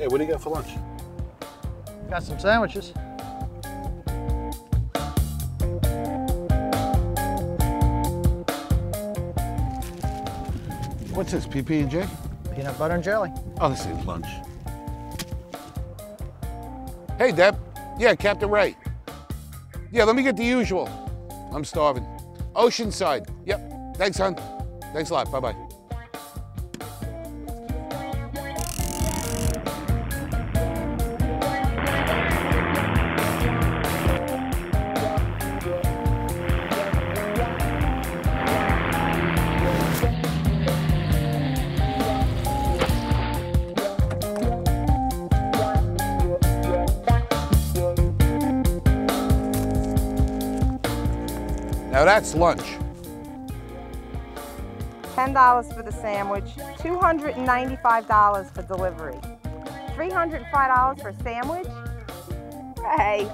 Hey, what do you got for lunch? Got some sandwiches. What's this, PB&J? Peanut butter and jelly. Oh, this is lunch. Hey, Deb. Yeah, Captain Ray. Yeah, let me get the usual. I'm starving. Oceanside. Yep. Thanks, hon. Thanks a lot. Bye-bye. Now that's lunch. $10 for the sandwich, $295 for delivery. $305 for sandwich? Hey,